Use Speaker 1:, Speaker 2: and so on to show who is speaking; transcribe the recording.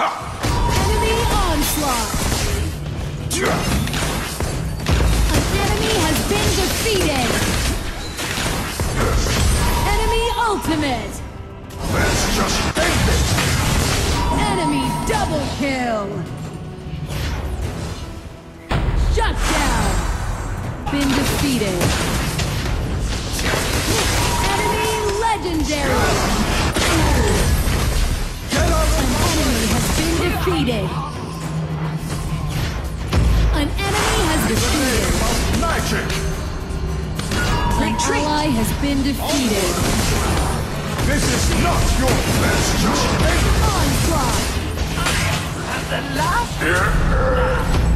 Speaker 1: Enemy onslaught. An enemy has been defeated. Enemy ultimate.
Speaker 2: Let's just end this!
Speaker 1: Enemy double kill. Shut down. Been defeated. Defeated. An enemy has defeated.
Speaker 2: Magic!
Speaker 1: An ally has been defeated.
Speaker 2: This is not your... Just end
Speaker 1: Onslaught. Double kill.